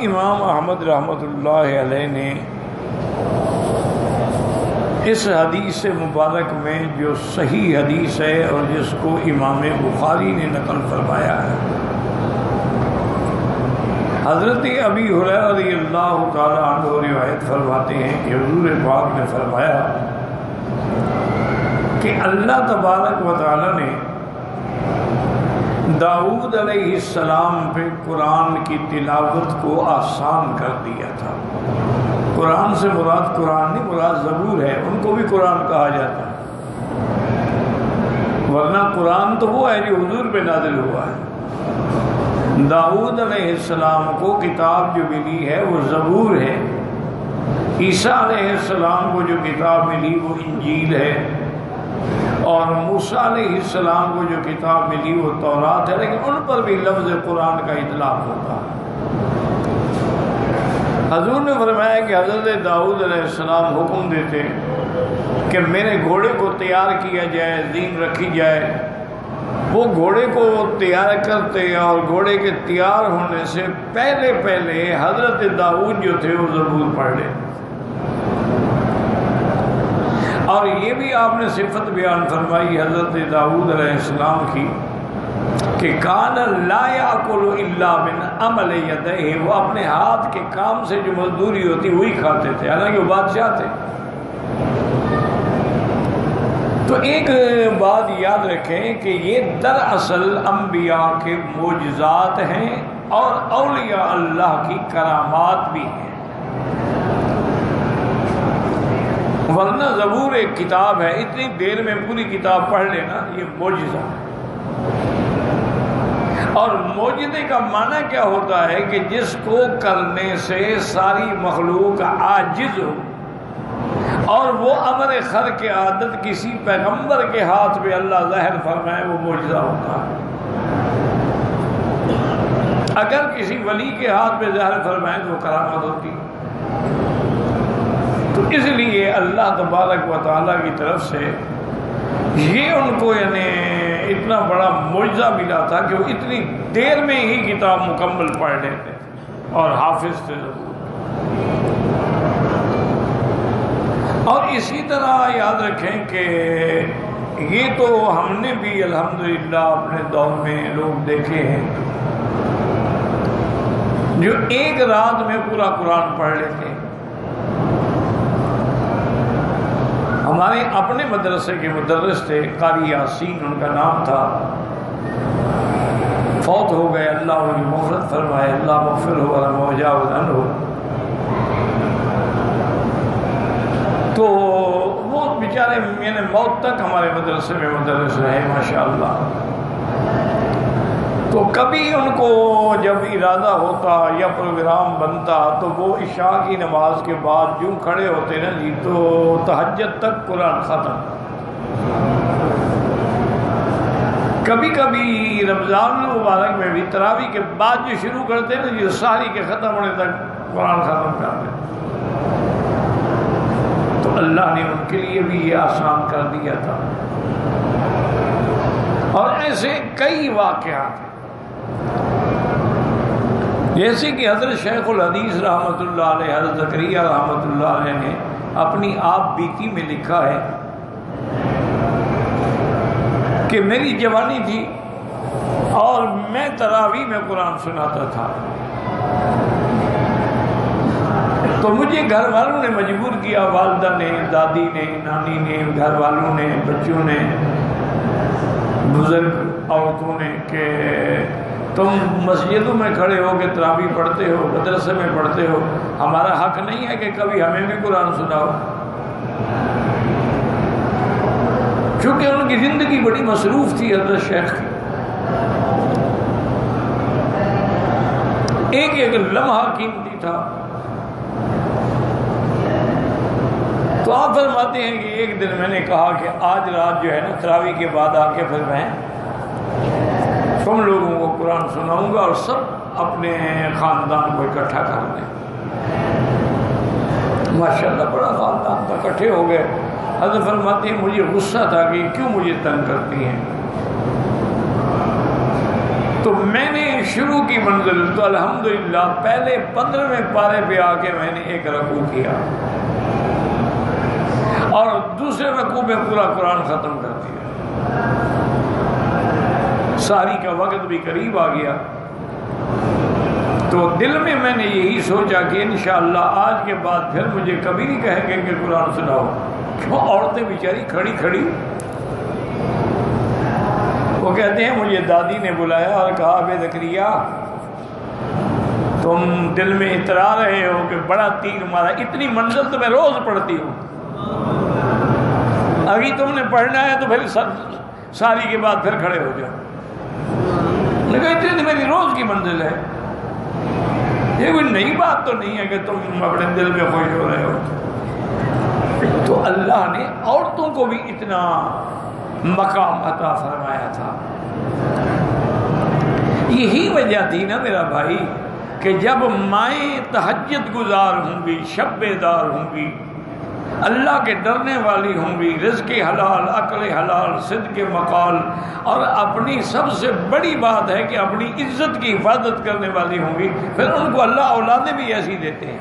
इमाम अहमद रहमतुल्लाह ने इस हदीस मुबारक में जो सही हदीस है और जिसको इमाम बुखारी ने नकल फरमाया है। हज़रत अबी अल्लाह रिवायत फरमाते हैं कि हजूर पाक ने फरमाया कि अल्लाह तबारक व ने दाऊद सलाम पे कुरान की तिलावत को आसान कर दिया था। कुरान से मुराद कुरान नहीं, मुराद ज़बूर है, उनको भी कुरान कहा जाता है। वरना कुरान तो वो है जो हजूर पे नाजिल हुआ है। दाऊद सलाम को किताब जो मिली है, वो ज़बूर है। ईसा सलाम को जो किताब मिली, वो इंजील है। और मूसा सलाम को जो किताब मिली वो तौरात है, लेकिन उन पर भी लफ्ज़ कुरान का इतलाफ होता है। हजूर ने फरमाया कि हज़रत दाऊद हुक्म देते कि मेरे घोड़े को तैयार किया जाए दीन रखी जाए। वो घोड़े को तैयार करते और घोड़े के तैयार होने से पहले पहले हज़रत दाऊद जो थे वो ज़रूर पढ़ लेते और ये भी आपने सिफत बयान फरमाई हज़रत दाऊद की, कि कान लायाकुल्ला बिन अमल यदे वो अपने हाथ के काम से जो मजदूरी होती, वही खाते थे। हालाँकि वो बादशाह थे। तो एक बात याद रखें कि ये दरअसल अम्बिया के मोजात हैं और अलिया अल्लाह की करामात भी हैं वरना ज़बूर एक किताब है, इतनी देर में पूरी किताब पढ़ लेना, ये मोजा और मोजदे का माना क्या होता है कि जिसको करने से सारी मखलूक आजिज हो, और वो अमर खर के आदत किसी पैगंबर के हाथ में अल्लाह जहर फरमाए, वो मोजा होता है। अगर किसी वली के हाथ में जहर फरमाए तो करामत होती है। तो इसलिए अल्लाह तबारक व ताली की तरफ़ से ये उनको यानी इतना बड़ा मुआवजा मिला था कि वो इतनी देर में ही किताब मुकम्मल पढ़ लेते और हाफिज थे और इसी तरह याद रखें कि ये तो हमने भी, अल्हम्दुलिल्लाह, अपने दौर में लोग देखे हैं। जो एक रात में पूरा कुरान पढ़ लेते हैं। हमारे अपने मदरसे के मदरस थे कारी यासीन, उनका नाम था। फौत हो गए, अल्लाह उनकी मफरत फरमाए, अल्लाह मफिर हो मौजावन हो। तो वो बेचारे मैंने मौत तक हमारे मदरसे में मदरस रहे माशा तो कभी उनको जब इरादा होता या प्रोग्राम बनता तो वो इशा की नमाज़ के बाद जो खड़े होते ना जी तो तहजत तक कुरान ख़त्म। कभी कभी रमज़ान मुबारक में भी तरावी के बाद जो शुरू करते ना जी, सारी के ख़त्म होने तक कुरान ख़त्म कर देते। तो अल्लाह ने उनके लिए भी ये आसान कर दिया था। और ऐसे कई वाक़ात हैं। जैसे कि हज़रत शेखुल हदीस रहमत हज़रत जकरिया रहमत ने अपनी आप बीती में लिखा है कि मेरी जवानी थी और मैं तरावी में कुरान सुनाता था। तो मुझे घर वालों ने मजबूर किया, वालदा ने, दादी ने, नानी ने घर वालों ने, बच्चों ने, बुज़ुर्ग औरतों ने के तुम मस्जिदों में खड़े हो के तरावी पढ़ते हो, मदरसे में पढ़ते हो, हमारा हक नहीं है कि कभी हमें भी कुरान सुनाओ। क्योंकि उनकी ज़िंदगी बड़ी मसरूफ़ थी, हज़रत शेख की। एक एक लम्हा कीमती था। तो आप फरमाते हैं कि एक दिन मैंने कहा कि आज रात जो है ना, तरावी के बाद आके फिर मैं तुम लोगों को कुरान सुनाऊँगा और सब अपने ख़ानदान को इकट्ठा कर दें। माशाल्लाह, बड़ा ख़ानदान था इकट्ठे हो गए। हज़रत फरमाते मुझे गुस्सा था कि क्यों मुझे तंग करती हैं? तो मैंने शुरू की मंजिल तो अल्हम्दुलिल्लाह, पहले पंद्रहवें पारे पे आके मैंने एक रकू किया। और दूसरे रकू में पूरा कुरान ख़त्म कर दिया। सारी का वक्त भी करीब आ गया। तो दिल में मैंने यही सोचा कि इन आज के बाद फिर मुझे कभी नहीं कहेंगे कि कुरान सुनाओ। क्यों? औरतें बेचारी खड़ी खड़ी। वो कहते हैं, मुझे दादी ने बुलाया और कहा, अबे जक्रिया, तुम दिल में इतरा रहे हो कि बड़ा तीर मारा। इतनी मंजिल तो मैं रोज पढ़ती हूँ। अभी तुमने पढ़ना है तो फिर सारी के बाद फिर खड़े हो जाओ। इतनी तो मेरी रोज की मंजिल है। ये कोई नई बात तो नहीं है कि तुम अपने दिल में खुश हो रहे हो। तो अल्लाह ने औरतों को भी इतना मकाम अता फरमाया था। यही वजह थी ना मेरा भाई, कि जब माए तहजत गुजार होंगी शब्बेदार होंगी अल्लाह के डरने वाली होंगी रिज के हलाल, अकल हलाल सिद्ध के मकाल। और अपनी सबसे बड़ी बात है कि अपनी इज़्ज़त की हिफाजत करने वाली होंगी। फिर उनको अल्लाह औलादे भी ऐसी देते हैं।